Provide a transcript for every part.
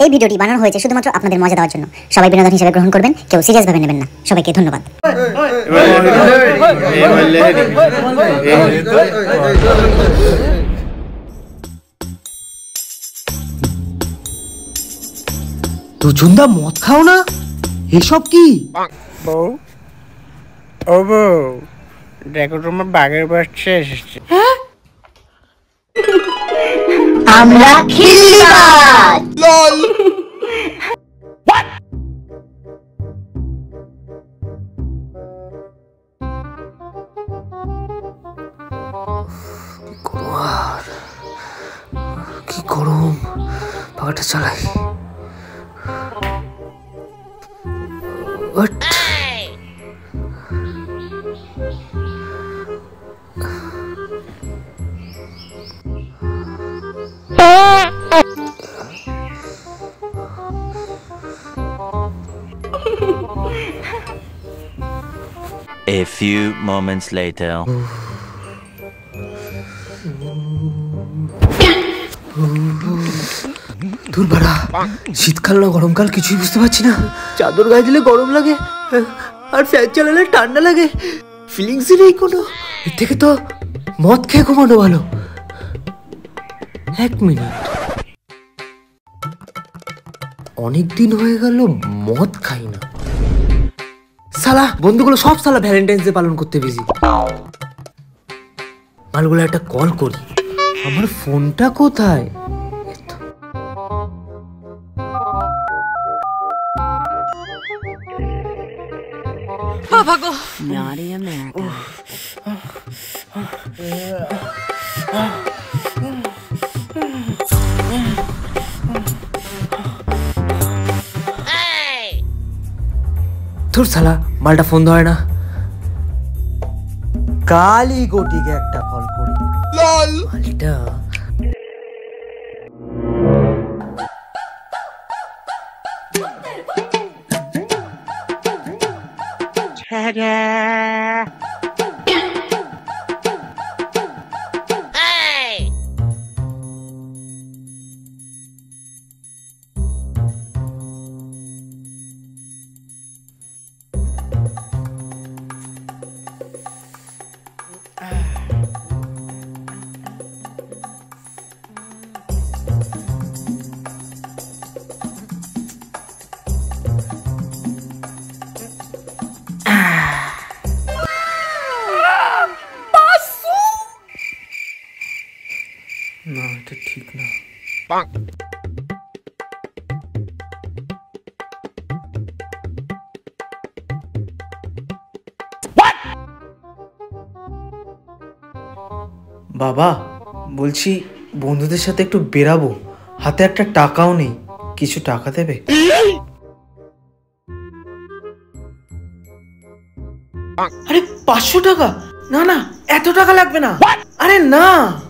এই ভিডিওটি বানানো হয়েছে শুধুমাত্র আপনাদের মজা দেওয়ার জন্য। সবাই বিনোদন হিসেবে গ্রহণ করবেন কেউ সিরিয়াস ভাবে নেবেন না। সবাইকে ধন্যবাদ। দুজনদা মদ খাও না? এসব কি? বউ ও বউ দেখো তোমার বাঘের বাচ্চা এসেছে আমরা খিল্লিবাজ। কি গরম পাখাটা চালাই What? A few moments later. দূর বাড়া শীতকাল না গরমকাল কিছুই বুঝতে পারছি না। চাদর গায়ে দিলে গরম লাগে, আর ফ্যান চালালে ঠান্ডা লাগে। ফিলিংসই নেই কোনো। এর থেকে তো মদ খেয়ে ঘুমানো ভালো। এক মিনিট। অনেক দিন হয়ে গেল মদ খাই না। সালা বন্ধুগুলো সব সালা ভ্যালেন্টাইন্স ডে পালন করতে বিজি মালগুলো একটা কল করি আমার ফোনটা কোথায় এই তো। Naughty America. ধুর সালা মালটা ফোন ধরে না। কালি গোটিকে একটা কল করি। মালটা বাবা বলছি বন্ধুদের সাথে একটু বেরাবো। হাতে একটা টাকাও নেই। কিছু টাকা দেবে? আরে পাঁচশো টাকা? না না এত টাকা লাগবে না। আরে না।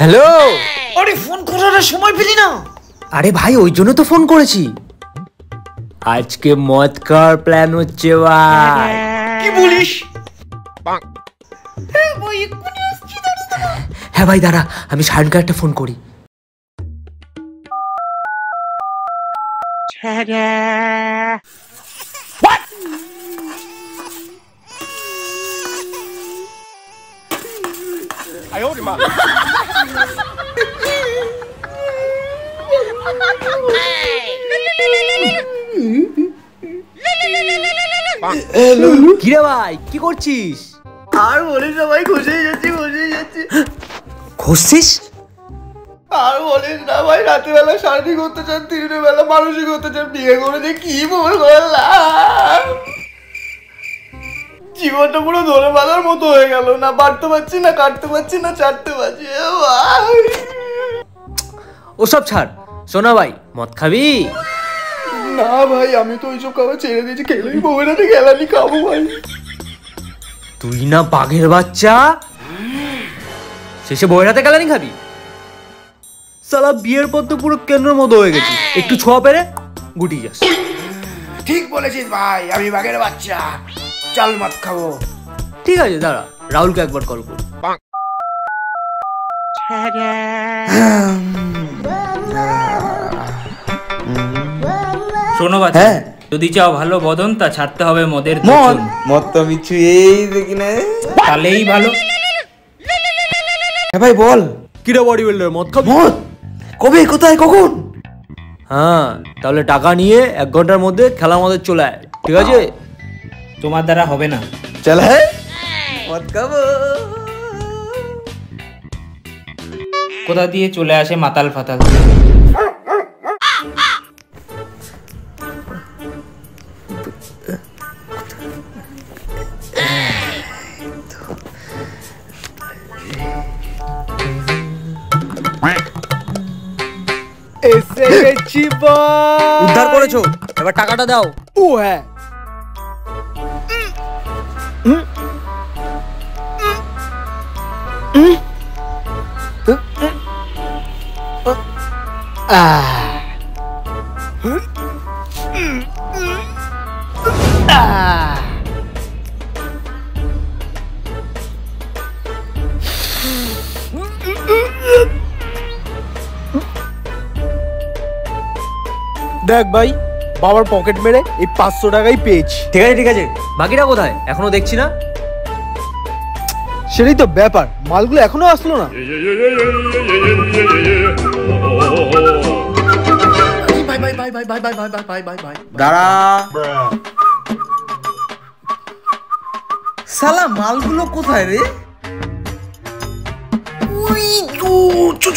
হ্যালো? আরে ফোন করার আর সময় পেলি না। আরে ভাই ওই জন্য তো ফোন করেছি। আজকে মদ খাওয়ার প্ল্যান হচ্ছে ভাই। কি বলিস? হ্যাঁ ভাই দাঁড়া আমি সায়নকে একটা ফোন করি। কিরে ভাই কি করছিস? আর বলিস না ভাই খুশি যাচ্ছি আর বলিস না ভাই দিনের বেলা বিয়ে করে যে কি করলাম? জীবনটা পুরো ধরে বাঁধার মতো হয়ে গেল না বাড়তে পারছি না কাটতে পারছি না চাটতে পারছি। ওসব ছাড় শোনা ভাই মদ খাবি? না ভাই আমি তো ওইসব খাবার ছেড়ে দিয়েছি খেলেই বউরাতে খেলানি খাব ভাই। তুই না বাঘের বাচ্চা? শেষে বইরাতে গেলানি খাবি? সালা বিয়ের পর তো পুরো কেন্দ্রের মতো হয়ে গেছি। একটু ছোঁয়া পেরে গুটি যাস। ঠিক বলেছিস ভাই আমি বাঘের বাচ্চা। চাল মত খাব। ঠিক আছে দাঁড়া রাহুলকে একবার কল কর। শোনো বাচ্চা যদি চাও ভালো বদন তা ছাড়তে হবে মদের মদ। মদ তো আমি ছুঁয়েই দেখি না। তাহলেই ভালো। হ্যাঁ ভাই বল। কিরে বডি বিল্ডার মদ খাবি? মদ? কবে কোথায় কখন? হ্যাঁ তাহলে টাকা নিয়ে এক ঘণ্টার মধ্যে খেলা আমাদের চলে আয় ঠিক আছে? তোমার দ্বারা হবে না। চল হ্যাঁ। মদ খাব। কোথা দিয়ে চলে আসে মাতাল ফাতাল? এসে গেছি উদ্ধার করেছ? এবার টাকাটা দাও। ও হ্যাঁ। দেখ ভাই বাবার পকেট মেরে এই পাঁচশো টাকাই পেয়েছি। ঠিক আছে ঠিক আছে। বাকিটা কোথায়? এখনও দেখছি না? সেটাই তো ব্যাপার মালগুলো এখনও আসলো না। দাঁড়া। সালা মালগুলো কোথায় রে? উই, ও, চু,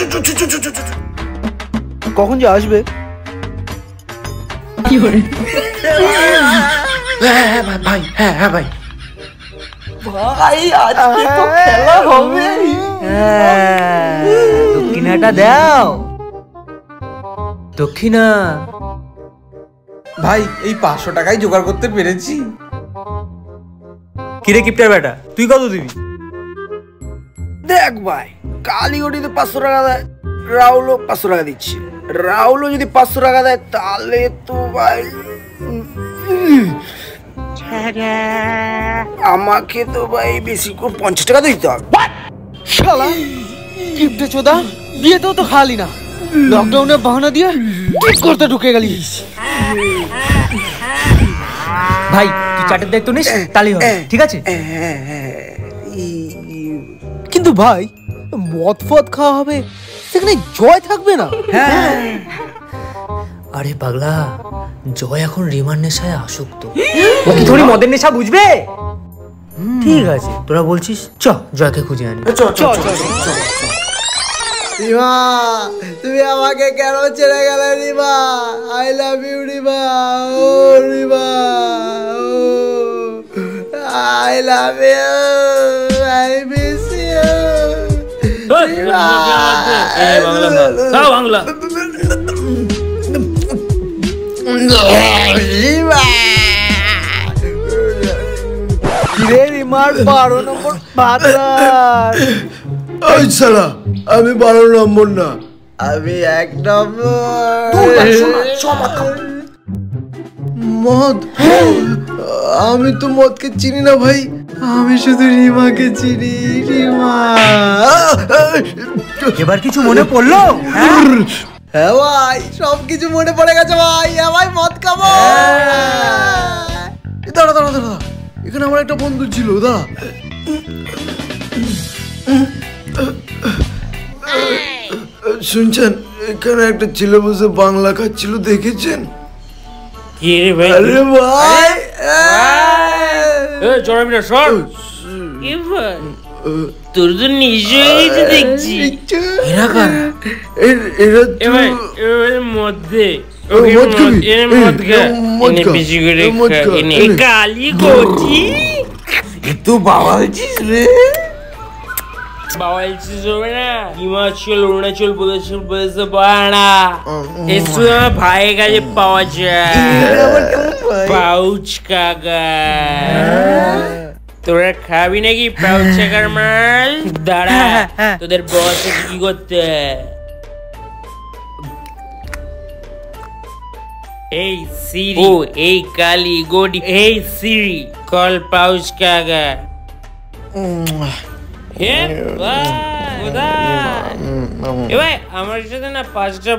চু, চু, চু, চু, চু, চু, চু, চু। কখন যে আসবে ভাই আজকে তো খেলা হবে। দক্ষিণাটা দাও। দক্ষিণা। ভাই এই পাঁচশো টাকায় জোগাড় করতে পেরেছি। কিরে কিপটার বেটা তুই কত দিবি? দেখ ভাই কালীগড়িতে পাঁচশো টাকা দেয়। রাহুলও পাঁচশো টাকা দিচ্ছে। রাহুলও যদি পাঁচশো টাকা দেয় তাহলে তো ভাই আমাকে তো ভাই বেশি করে পঞ্চাশ টাকা দিতে হবে। শালা কিপটে চোদা বিয়েতেও তো খালি না। লকডাউনের বাহানা দিয়ে ঠিক করতে ঢুকে গেলি। ভাই তুই চাটের দায়িত্ব নিস তাহলেই হবে ঠিক আছে? হ্যাঁ হ্যাঁ ই- কিন্তু ভাই মদ ফদ খাওয়া হবে সেখানে জয় থাকবে না? আরে পাগলা জয় এখন রিমার নেশায় আসক্ত। ও কি থোড়ি মদের নেশা বুঝবে? ঠিক আছে। তোরা বলছিস চ জয়কে খুঁজে আনি। চ চ চ। রিমা তুমি আমাকে কেন ছেড়ে গেলে Rima? I love you Rima. O Rima. I love you আই বাংলা বারো নম্বর ওই শালা আমি বারো নম্বর না আমি এক নম্বর মদ। আমি তো মদকে চিনি না ভাই। আমি শুধু রিমাকে চিনি রিমা। এবার কিছু মনে পড়ল? হ্যাঁ? ভাই সব কিছু মনে পড়ে গেছে ভাই। হ্যাঁ ভাই মদ খাব। দাঁড়া দাঁড়া দাঁড়া এখানে আমার একটা বন্ধু ছিল দাঁড়া। শুনছেন এখানে একটা ছেলে বসে বাংলা খাচ্ছিল দেখেছেন? কি রে ভাই? আরে ভাই। এই জরামিনা সর এবার তোর জন্য ইস্যু হয়েছে দেখছি এরা কারা এরা এবার এর মধ্যে এর মধ্যে এনে বেশি করে এনে কালি করছি তো বাবা হয়েছিস রে হিমাচল অরুণাচল প্রদেশ পাওয়া যায়। পাউচ তোরা খাবি নাকি পাউচ মাল? দাঁড়া হ্যাঁ, হ্যাঁ, হ্যাঁ। তোদের বস কি করতে? এই সিরি ও এই কালি গোডি। এই সিরি কল পাউচ কাগা হে কোথায়? এ ভাই আমার সাথে না পাঁচটা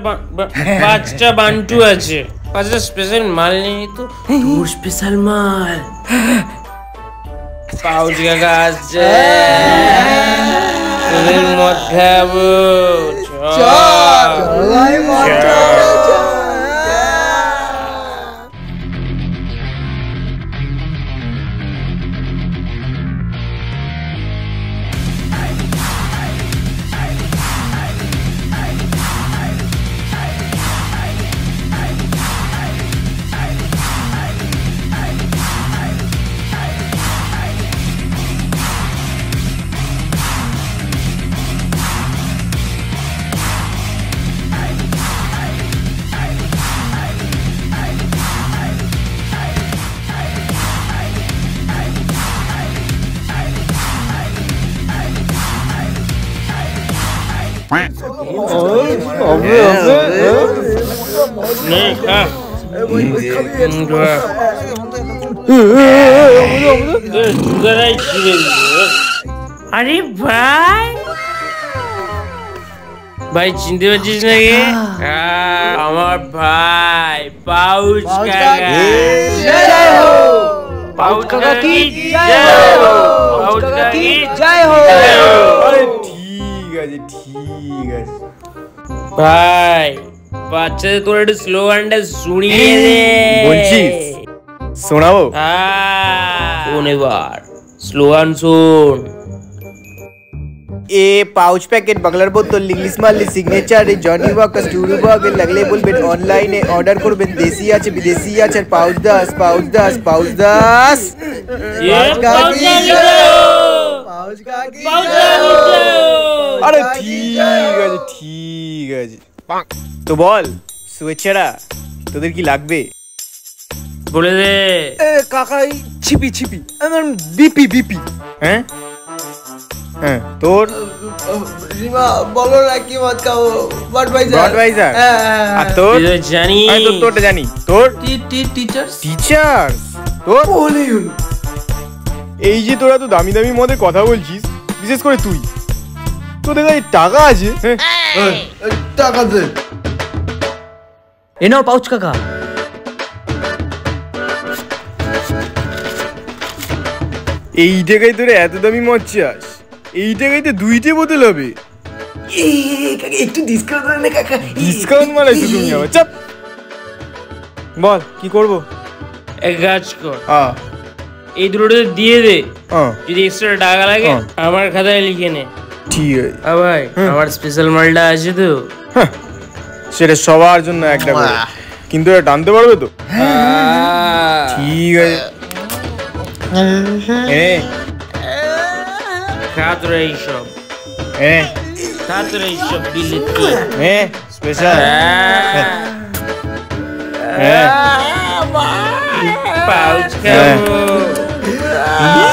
পাঁচটা বান্টু আছে। পাঁচটা স্পেশাল মাল নেই তো। তোর স্পেশাল মাল। পাউচ কাকা আসছে তোদের মদ খাব চল। আরে ভাই ভাই চিনতে পারছিস নাকি হ্যাঁ, আমার ভাই পাউচ কাকা পাউচ কাকা কি জয় হো পাউচ কাকা কি জয় হো ঠিক আছে ঠিক আছে ভাই বাচ্চাদের তোর একটু স্লোগানটা শুনিয়ে দে বলছিস? শোনাবো হ্যাঁ শোন এবার স্লোগান শোন এ পাউচ প্যাকেট বাংলার বোতল ইংলিশ মারলি সিগনেচার এ জনি ওয়াক স্টুডিও ওয়াক লাগলে বলবেন অনলাইনে অর্ডার করবেন দেশি আছে বিদেশি আছে আর পাউচ দাস পাউচ দাস পাউচ দাস এ পাউচ কাকা কি জয় হো! পাউচ কাকি পাউচ কাকা কি জয় হো! আরে ঠিক আছে ঠিক আছে তো বল সুয়েছেরা তোদের কি লাগবে? বলে দে। এ কাকা এই ছিপি ছিপি আমার বিপি বিপি। হ্যাঁ? হ্যাঁ তোর? রিমা বলো না কি মত খাব। বাট ভাই আর তোর? জানি। আমি তোর তোরটা জানি। তোর? টিচার টিচার তোর? বলেই হলো এই যে তোরা তো দামি দামি মদের কথা বলছিস বিশেষ করে তুই। তোদের কাছে টাকা আছে হ্যাঁ? টাকা দে। এ নাও পাউচ কাকা। এই টাকায় তোরা এত দামি মদ চাস? এই টাকায় তো দুইটে বোতল হবে। একটু ডিসকাউন্ট করে না কাকা। ডিসকাউন্ট মারাই তো তুমি আবার চাপ। বল কি করব? এক কাজ কর। এই দুটোতে দিয়ে দে। যদি এক্সট্রা টাকা লাগে হ্যাঁ। আমার খাতায় লিখে নে। ঠিক আছে আ ভাই আমার স্পেশাল মালটা আছে তো। হ্যাঁ, সেটা সবার জন্য একটা করে। কিন্তু এটা টানতে পারবে তো? ঠিক আছে। এ খা তোরা এইসব। এ খা তোরা এইসব বিলেতি এ স্পেশাল এ পাউচ খাব।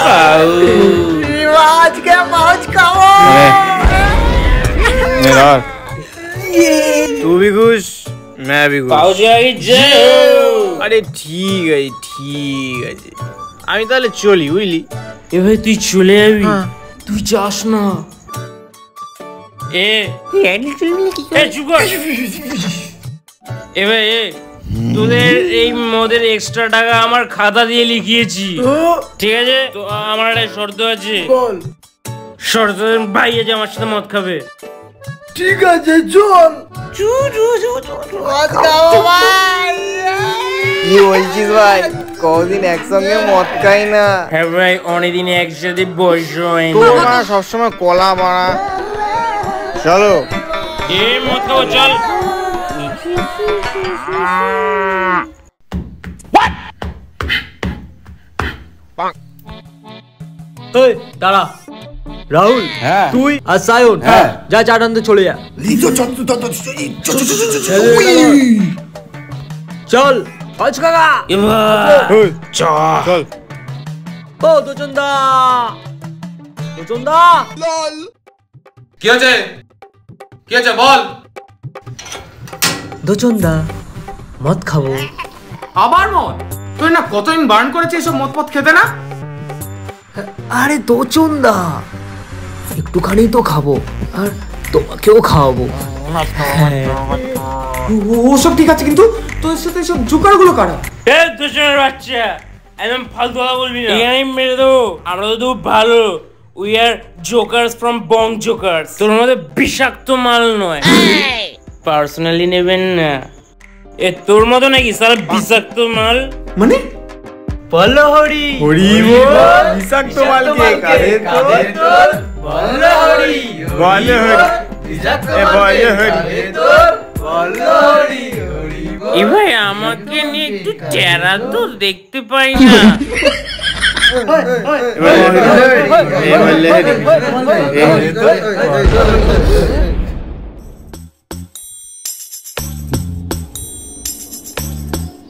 পাউচ। এ এ ধর तू भी खुश मैं भी खुश পাউচ আগে যাও আরে ঠিক আছে ঠিক আছে আমি তাহলে চলি বুঝলি এ ভাই তুই চলে যাবি তুই যাস না এ এ, চুপ কর। এ ভাই এ তোদের এই মদের এক্সট্রা টাকা আমার খাতা দিয়ে লিখিয়েছি। ঠিক আছে? তো আমার একটা শর্ত আছে। বল। শর্ত ভাই আছে আমার সাথে মদ খাবে। ঠিক আছে চল। মদ খাব ভাই। কি বলছিস ভাই? কদিন একসঙ্গে মদ খাই না। হ্যাঁ ভাই অনেকদিন একসাথে বসে হয়নি তোর মা সবসময় কলা মারা। চলো। এ মদ খাব চল। ওই দাঁড়া রাহুল হ্যাঁ তুই আর সায়ন হ্যাঁ। যা চাট আনতে চলে যা চল পাউচ কাকা চল ও দুচন্দা দুচন্দা কি আছে কি আছে বল দুচন্দা মদ খাব। আবার মদ? তুই না কতদিন বারণ করেছিস এসব মদ পথ খেতে না? আরে দোচন্দা একটুখানি তো খাব আর তোমাকেও খাওয়াবো। ও- ওসব ঠিক আছে কিন্তু তোর সাথে সব জোকারগুলো কারা? এ দুজনের বাচ্চা একদম ফালতু কথা বলবি না। এখানেই মেরে দেবো। আমরা তো খুব ভালো। We are jokers from Bong jokers তোর মধ্যে বিষাক্ত মাল নয়। পার্সোনালি নেবেন না। এ তোর মতো নাকি সারা বিষাক্ত মাল মানে বলো হরি হরি বিষাক্ত মালকে কাদের তোর বল হরি বল হরি এ ভাই আমাকে নিয়ে একটু চেহারা তো দেখতে পাই না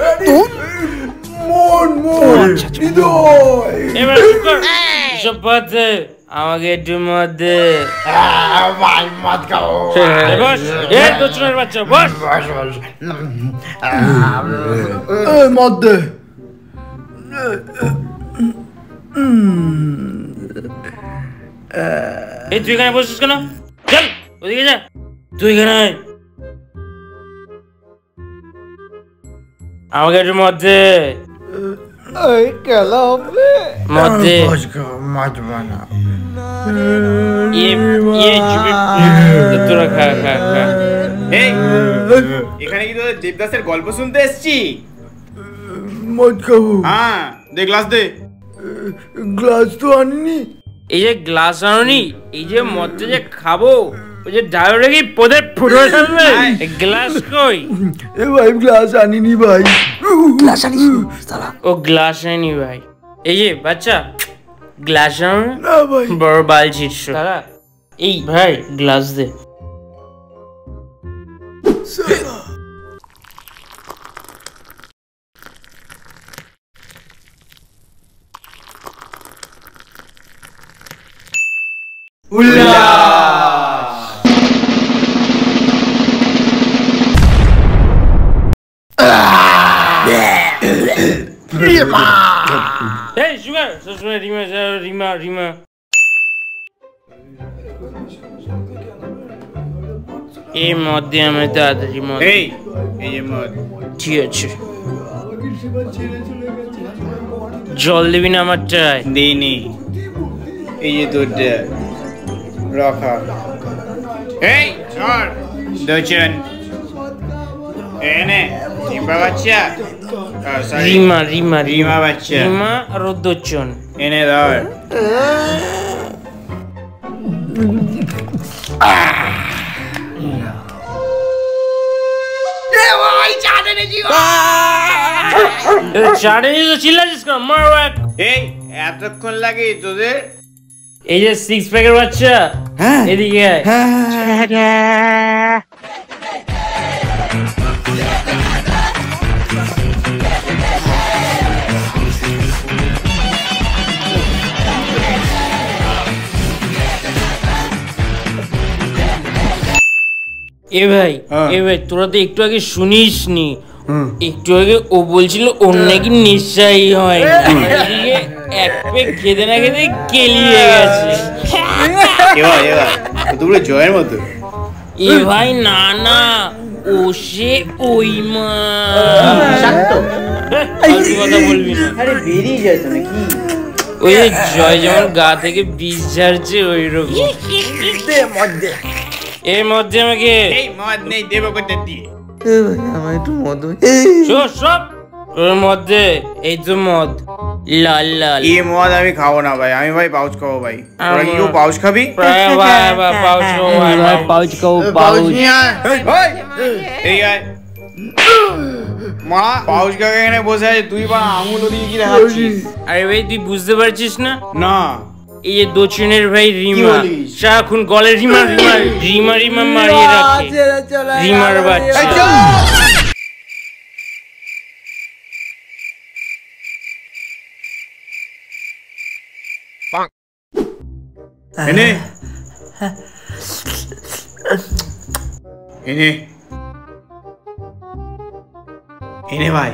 গেলে মন মন হৃদয় এবার কর। এসব বাদ দে। আমাকে একটু মদ দে। এ বস এ দোচনের বাচ্চা বস। মধ্যে এই তুই এখানে বসছিস কেন? চল ওদিকে যা। তুই এখানে আমাকে খেলা হবে মদ দে ইয়ে ইয়ে এখানে কি তোদের দেবদাসের গল্প শুনতে এসছি? মদ খাব হ্যাঁ দে গ্লাস দে। গ্লাস তো আনিনি। এই যে গ্লাস আনুনি এই যে মদটা যে খাব। ওই যে ডায়োরে কি পদে ফুটে ফেলবে গ্লাস কই? এ ভাই গ্লাস আনিনি ভাই। ও গ্লাস আনি ভাই। এই যে বাচ্চা গ্লাস আনো। না ভাই। বড় বাল ছিটছ দাদা এই ভাই গ্লাস দে। এই সুগার সুগার রিমা যাও, রিমা রিমা এই মদ দিয়ে আমি তাড়াতাড়ি মদ এই এই যে মদ। ঠিক আছে। জল দিবি না আমারটায় দিইনি। এই যে তোরটা রাখা। এই সর দোচন রিমা রিমা বাচ্চা রিমা আর দোচন এনে ধর চাটে তো চিল্লাছিস কেন মারো এতক্ষণ লাগে তোদের? এই যে সিক্স প্যাকের বাচ্চা এদিকে এ ভাই এ ভাই তোরা তো একটু আগে শুনিস নি একটু আগে ও বলছিল ওর নাকি নেশাই হয় এক পেক খেতে না খেতে কেলিয়ে গেছে। এবার এবার দুপুরে জয়ের মতো। এ ভাই না না ও সে ওই মা। কথা বলবি না। আরে বেরিয়ে যায় তো নাকি? ওই জয় যেমন গা থেকে বিষ ঝাড়ছে ওই রকম এর মধ্যে আমাকে এই মদ নেই দেবো কোথা দিয়ে? আমার একটু মদ সব সব ওর মধ্যে এই তো মদ। লাল লাল এই মদ আমি খাব না ভাই আমি ভাই পাউচ খাব ভাই। তোরা কি পাউচ খাবি? প্রায় ভাই পাউচ পাউচ। খাও পাউচ। এই আয় মা পাউস কাকা এখানে বসে আছে তুই বা আঙুল দিয়ে কি দেখাচ্ছিস? আরে ভাই তুই বুঝতে পারছিস না? না। এই যে দক্ষিণের ভাই রিমা? সারাক্ষণ গলে রিমা রিমা রিমা রিমা মারিয়ে রাখে। রিমার বাচ্চা। এনে। এনে। এনে ভাই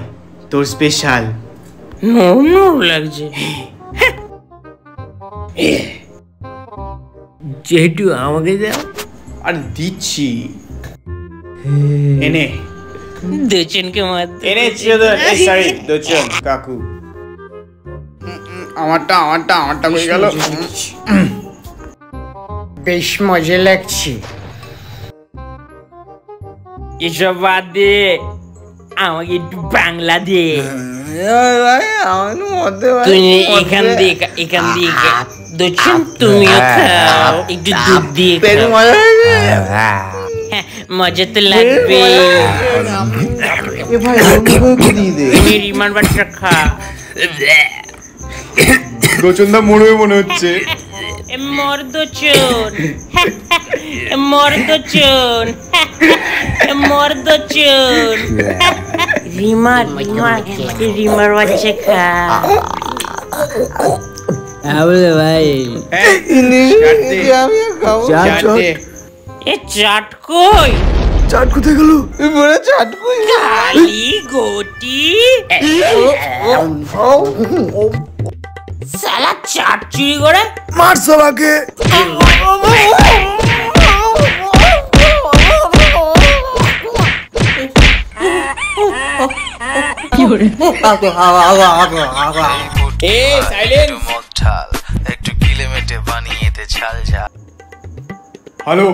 তোর স্পেশাল নরম নরম লাগছে। যেহেতু আমাকে দাও। আর দিচ্ছি। এনে। মার সরি দোচন কাকু। আমারটা আমারটা আমারটা হয়ে গেল। বেশ মজা লাগছে। এসব বাদ দে। আমাকে একটু বাংলা দে। তুই এখান দিয়ে এখান দিয়ে খা। দক্ষিণ তুমিও খাও। একটু দুধ দিয়ে হ্যাঁ, মজা তো লাগবে। খা। মনে হচ্ছে। মর্দচন মর্দচন মর্দচন রিমা রিমা রিমার বাচ্চা খা ভাই হ্যাঁ, চাট দে, চাট দে। এ চাট কই চাট কোথায় গেল কালি গোটি সালা চাট চুরি করে। মার সবাকে এ সাইলেন্স। মগঠাল একটু বানিয়ে হ্যালো?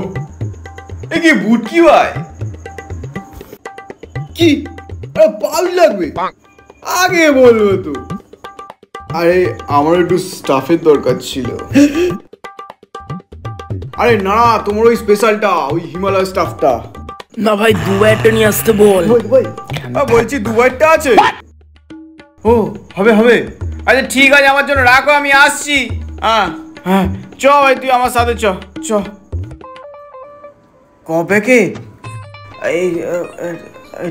এ কি বুটকি ভাই? কি? পাউচ লাগবে। আগে বলব তো। আরে আমার একটু স্টাফের দরকার ছিল। আরে না না তোমার ওই স্পেশালটা ওই হিমালয় স্টাফটা না ভাই দুবাইটা নিয়ে আসতে বল। বলছি দুবারটা আছে? ও হবে হবে। আচ্ছা ঠিক আছে আমার জন্য রাখো আমি আসছি। হ্যাঁ হ্যাঁ চ ভাই তুই আমার সাথে চ চ। ক? প্যাকেট এই আহ, আহ,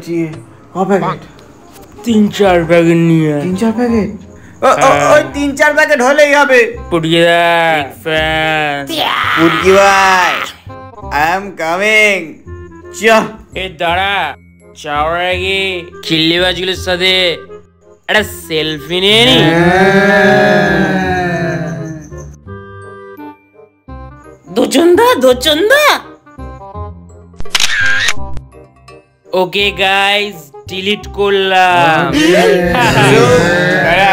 ক প্যাকেট তিন চার প্যাকেট নিয়ে তিন চার প্যাকেট? ওই তিন চার প্যাকেট হলেই হবে। পুড়িয়ে দেখ ফ্যান পুটকি ভাই। আই এম কামিং চ এ দাঁড়া যাওয়ার আগে খিল্লিবাজগুলোর সাথে একটা সেলফি নিয়ে নি। দোচন্দা দোচন্দা। ওকে গাইস ডিলিট করলাম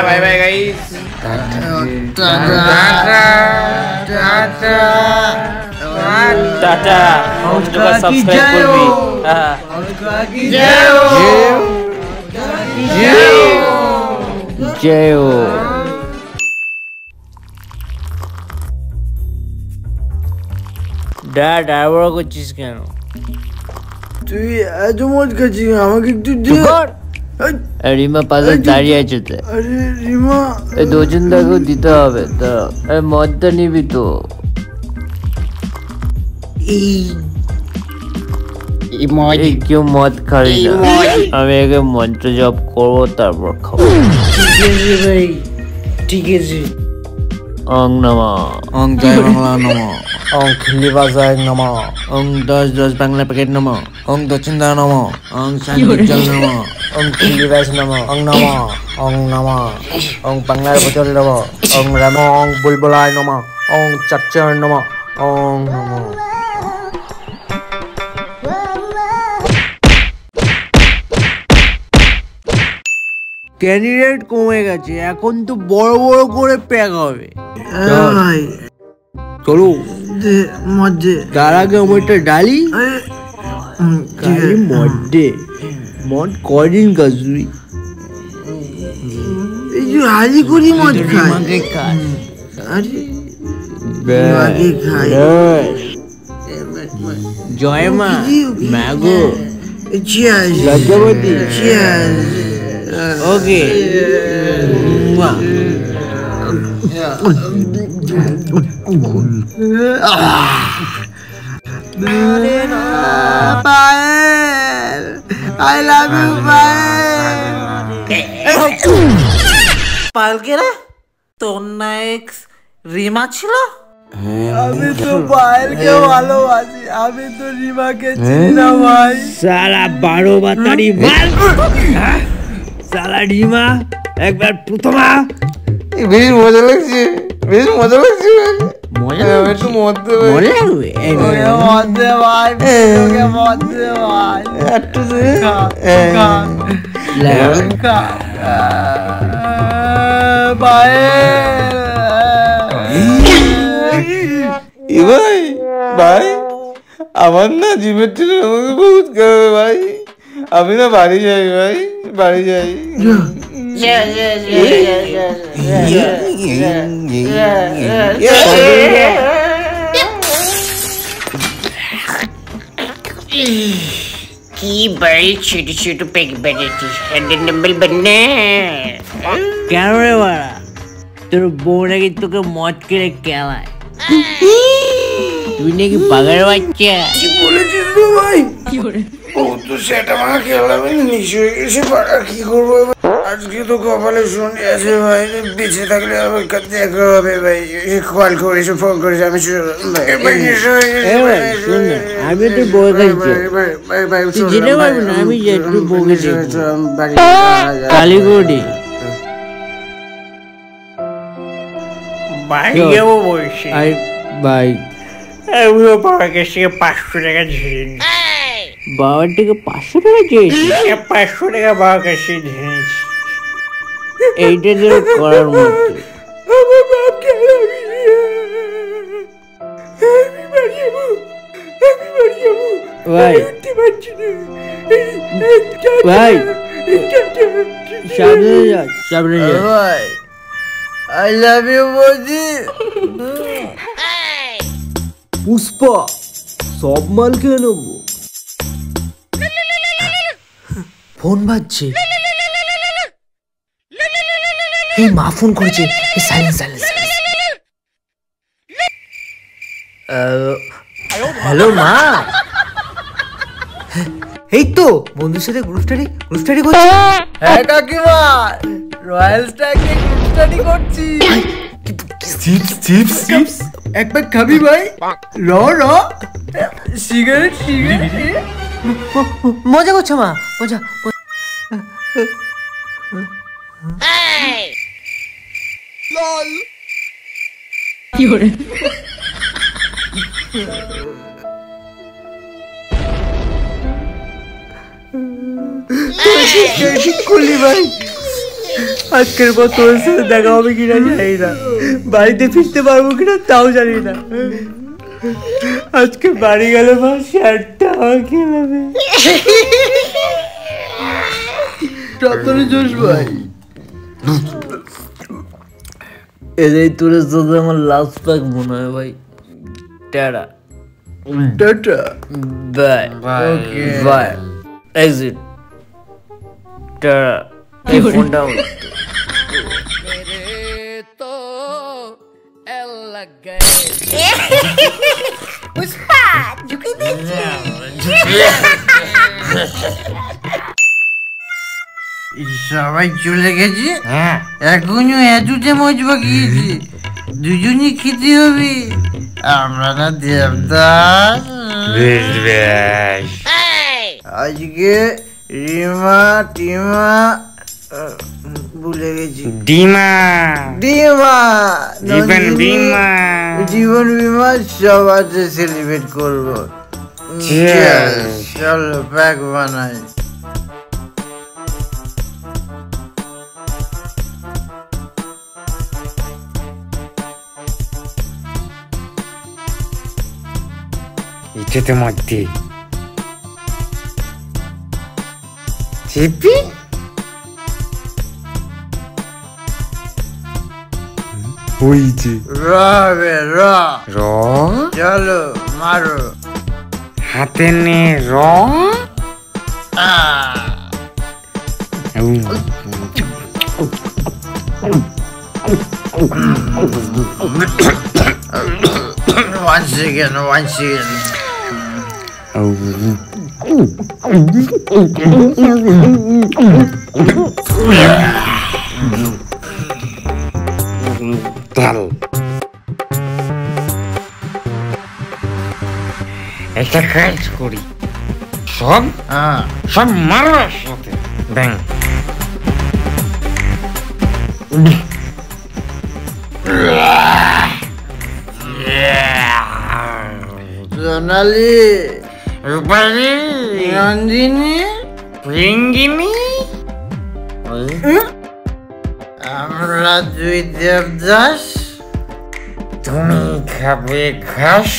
বাই বাই গাইস টাটা চ্যানেলটা সাবস্ক্রাইব করবি হ্যাঁ জয় হো ডা ডাবড় করছিস কেন তুই এত মদ খাচ্ছিস আমাকে একটু দে। রিমা পাশে দাঁড়িয়ে আছে তো। আরে রিমা এই দুজন দিতে হবে তো। এই মদটা নিবি তো। এই। কেউ মদ খাবি না। আমি আগে মন্ত্র জপ করব তারপর খাব। ঠিক আছে। অং নমা। অং জয় বাংলা নম। অং খিল্লি বাজায় নমা অং দশ দশ বাংলা প্যাকেট নম অং দক্ষিণদা নম অং সান্ডিজল নম অং খিল্লি বাইশ নমা অং নমা অং নমা অং বাংলার বচল নমা অং রাম অং বুলবুলায় নমা অং চচ্চর নমা অং নমা ক্যান্ডিডেট কমে গেছে এখন তো বড় বড় করে প্যাক হবে ভাই চলো দে মদ দে তার আগে আমার একটা ডালি আরে, হুম, ঠিক ডালি আছে মদ দে মদ কদিন কাজ তুই এই যে হাজি করি মদ খায় রিমাকে খাস আরে ব্যাস, রিমাকে খায় ব্যাস। জয় মা ম্যাগো Cheers. লজ্জাবতী Cheers. Okay Payel I love you Payel পালকে রে তোর না এক্স রিমা ছিল আমি তো পায়েলকে ভালোবাসি আমি তো রিমাকে চিনি না ভাই সালা বারো বাতারি মাল সালা রিমা একবার প্রথমা বেশ মজা লাগছে বেশ মজা লাগছে মজা একটু মদ দেবে মজা লাগবে? এই নে। ওকে মদ দে ভাই ওকে মদ দে ভাই। একটু দে। আমার না জিমের ট্রেনে আমাকে বহুত খাবে ভাই। अभी तो बारी जाएगी भाई बारी जाएगी की बड़ी छोटी छोटी पैक बनी थी नंबर बनने। क्या रे वाला तेरे बोले कि तुझे मौत के लिए क्या है हम्म। তুই নাকি পাগার বাচ্চা? বলেছিস রে ভাই? ও তো সেটা মা খেলাম নিশ্চয় হয়ে গেছে পাড়া কি করব আজকে তো কপালে শুনে আছে ভাই বেঁচে থাকলে আবার কাছে দেখা হবে ভাই। কল করেছে ফোন করেছে আমি নেশা গেছে আমি তো তুই যেতে পারবি না, আমি একটু নেশা আমি বাড়ি কালীগুড়ি। বাড়ি যাব বলছি। বাই আমিও বাবার কাছ থেকে পাঁচশো টাকা ঝেড়ে বাবার থেকে পাঁচশো টাকা চেয়েছি পাঁচশো টাকা বাবার কাছ থেকে ঝেড়েছি এইটা তোর করার মতো। ভাই। উঠতে পারছি না। ভাই। সামনে যা সামনে যা। ভাই আই লাভ ইউ বৌদি। পুষ্পা সব মাল খেয়ে নেব। ফোন বাজছে। এই মা ফোন করেছে। এই সাইলেন্স সাইলেন্স হ্যালো মা। এই তো বন্ধুর সাথে গ্রুপ স্টাডি গ্রুপ স্টাডি করছি। হ্যাঁ কাকিমা রয়্যাল স্ট্যাকে গ্রুপ স্টাডি করছি। চিপস চিপস চিপস এক প্যাক খাবি ভাই র র সিগারেট সিগারেট মজা করছ মা মজা ঠিক করলি ভাই আজকের পর তোর সাথে দেখা হবে কিনা জানি না। বাড়িতে ফিরতে পারব কিনা তাও জানি না। আজকে বাড়ি গেলে মা শার্টটা আমাকে নেবে। সাবধানে জোশ ভাই। এটাই তোর সাথে আমার লাস্ট প্যাক মনে হয় ভাই। টেরা tata bye okay bye exit সবাই চলে গেছে? এখনও এতটা মজ বাকিয়েছে। দুজনই খেতে হবে। আমরা না দেবদাস আজকে রিমা টিমা ভুলে গেছি। ডিমা। ডিমা জীবন বিমা। জীবন বিমা সবাতে সেলিব্রেট করব। চলো প্যাক বানাই। ইচ্ছেতে মধ্যে। চিপি? হইছে রবে র র চলো মারো হাতে নে র Once again, once again. একটা কাজ করি। সব সব মারো একসাথে। ব্যাং। সোনালি রূপালি। নন্দিনী প্রিঙ্গিনী আমরা দুই দেবদাস তুমি খাবে ঘাস।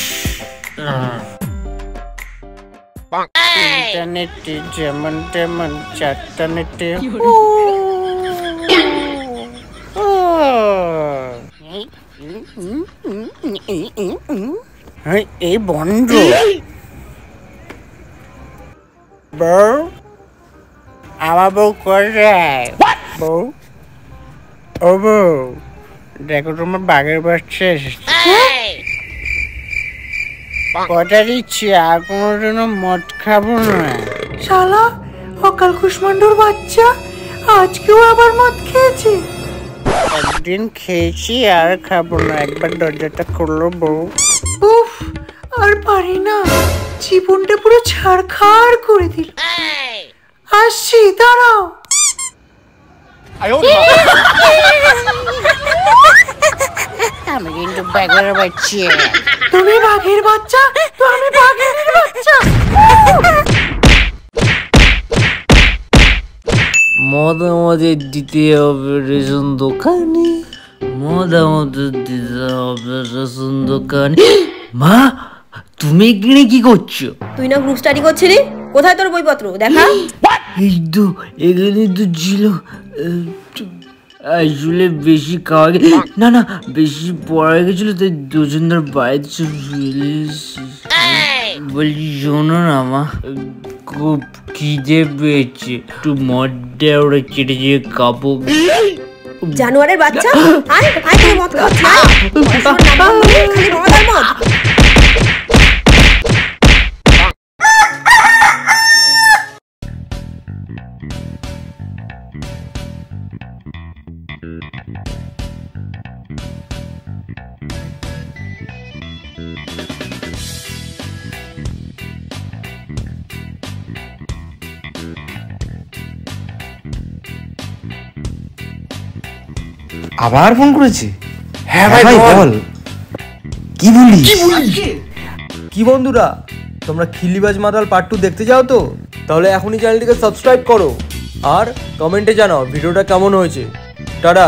ইন্টারনেটে যেমন তেমন চারটা নেটে এই বন্ধ। বউ আমার বউ কোথায়? বউ ও বউ দেখো তোমার বাঘের বাচ্চা এসেছে কটা দিচ্ছি? আর কোনোদিনও মদ খাব না। শালা অকাল কুষ্মান্ডর বাচ্চা আজকেও আবার মদ খেয়েছে। একদিন খেয়েছি আর খাব না। একবার দরজাটা করল বউ। উফ আর পারি না। জীবনটা পুরো ছাড়খাড় করে দিল। আসছি দাঁড়াও। আমি কিন্তু বাঘের বাচ্চা তুমি বাঘের বাচ্চা? তো আমি বাঘের বাচ্চা। মদ আমাদের দিতে হবে রেশন দোকানে। মদ আমাদের দিতে হবে রেশন দোকানে। মা! তুমি এখানে কি করছ? তুই না গ্রুপ স্টাডি করছিলি? কোথায় তোর বইপত্র? দেখা। এই তো এখানে তো ছিল আসলে বেশি খাওয়া গে- না না বেশি পড়া গেছিল তাই দুজনের বাইরে চলে এসেছি। বলছি শোনো না মা খুব খিদে পেয়েছে। একটু মদটা ওরা চেটে চেটে খাব। জানোয়ারের বাচ্চা? আয় আয় তুই মদ খাচ্ছি। আয়। নাম খালি মদ আর মদ। আবার ফোন করেছে? হ্যাঁ ভাই, বল। কি বলিস? কি বন্ধুরা তোমরা খিল্লিবাজ মাতাল পার্ট টু দেখতে যাও তো? তাহলে এখনই চ্যানেলটিকে সাবস্ক্রাইব করো। আর কমেন্টে জানাও ভিডিওটা কেমন হয়েছে। টাটা।